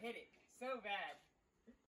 hit it so bad.